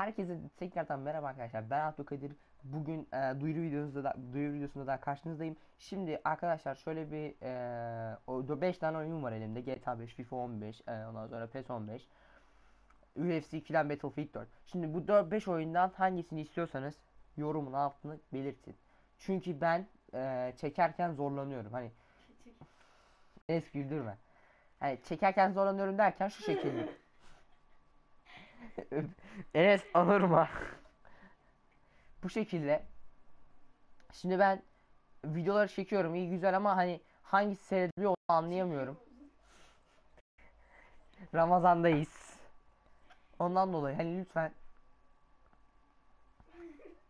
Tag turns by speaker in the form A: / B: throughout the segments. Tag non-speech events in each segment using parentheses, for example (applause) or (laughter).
A: Herkese tekrardan merhaba arkadaşlar. Ben Abdülkadir. Bugün e, duyuru videosunda da duyuru videosunda da karşınızdayım. Şimdi arkadaşlar şöyle bir e, o 5 tane oyun var elimde. GTA 5, FIFA 15, e, ondan sonra PES 15, UFC filan Battlefield 4. Şimdi bu 4 5 oyundan hangisini istiyorsanız yorumun altına belirtin. Çünkü ben e, çekerken zorlanıyorum. Hani Enes güldürme. Hani çekerken zorlanıyorum derken şu şekilde. (laughs) (laughs) Enes anırma. Bu şekilde. Şimdi ben videoları çekiyorum iyi güzel ama hani hangisi seyrediliyor onu anlayamıyorum. Ramazandayız. Ondan dolayı hani lütfen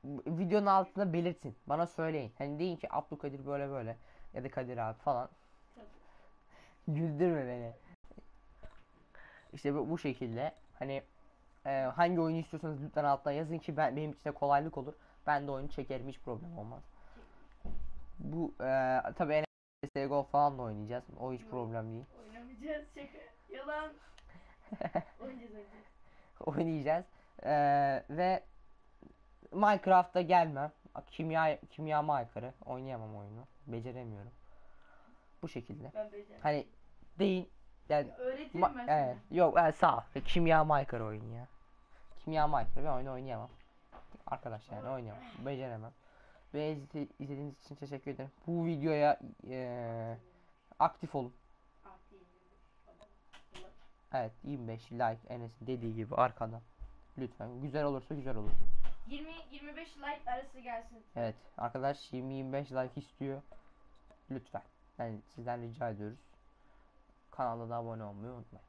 A: videonun altında belirtin. Bana söyleyin. Hani deyin ki Abdülkadir böyle böyle ya da Kadir abi falan. Güldürme beni. İşte bu, bu şekilde hani e, hangi oyunu istiyorsanız lütfen alttan yazın ki ben benim için de kolaylık olur. Ben de oyunu çekerim hiç problem olmaz. Bu e, tabii CSGO falan da oynayacağız. O hiç
B: Yok.
A: problem değil.
B: Oynamayacağız şaka. Yalan. (laughs) Oynayacağız oynayacağız.
A: oynayacağız. E, ve Minecraft'a gelmem. Kimya kimyama aykırı. Oynayamam oyunu. Beceremiyorum. Bu şekilde.
B: Ben beceremem.
A: Hani değil yani
B: Öğretirim
A: Ma-
B: ben sana.
A: evet. Yok evet, sağ ol. Kimya Maykar oyunu ya. Kimya Maykar ben oyunu oynayamam. Arkadaşlar yani oynayamam. Beceremem. Ve izle- izlediğiniz için teşekkür ederim. Bu videoya eee, aktif olun. Evet 25 like Enes'in dediği gibi arkada. Lütfen. Güzel olursa güzel olur.
B: 20-25 like arası gelsin.
A: Evet arkadaş 20-25 like istiyor. Lütfen. Yani sizden rica ediyoruz. Kanala da abone olmayı unutmayın.